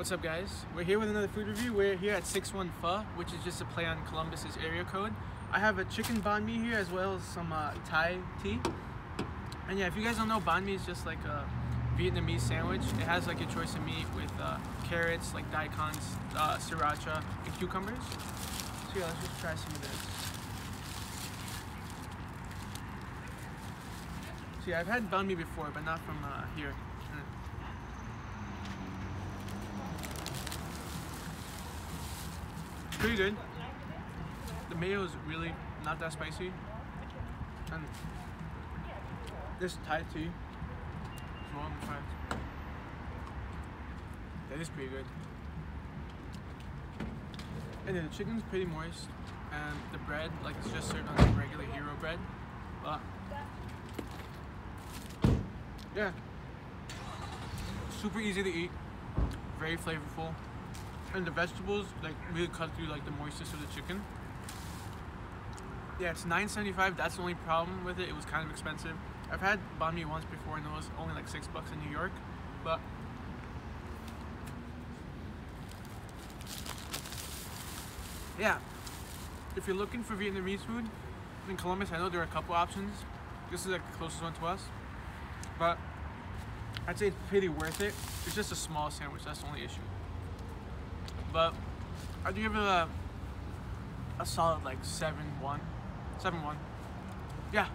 What's up guys? We're here with another food review. We're here at 61 Pho, which is just a play on Columbus's area code. I have a chicken banh mi here as well as some uh, Thai tea. And yeah, if you guys don't know, banh mi is just like a Vietnamese sandwich. It has like a choice of meat with uh, carrots, like daikons, uh, sriracha, and cucumbers. So yeah, let's just try some of this. Yeah, I've had banh mi before, but not from uh, here. Pretty good. The mayo is really not that spicy. And this Thai tea as well, I'm trying. That is pretty good. And then the chicken's pretty moist. And the bread, like it's just served on some regular hero bread. But yeah. Super easy to eat. Very flavorful. And the vegetables like really cut through like the moistness of the chicken. Yeah, it's $9.75. That's the only problem with it. It was kind of expensive. I've had banh mi once before and it was only like six bucks in New York. But yeah, if you're looking for Vietnamese food in Columbus, I know there are a couple options. This is like the closest one to us. But I'd say it's pretty worth it. It's just a small sandwich, that's the only issue. But I'd give it a, a solid like 7-1. 7-1. Yeah,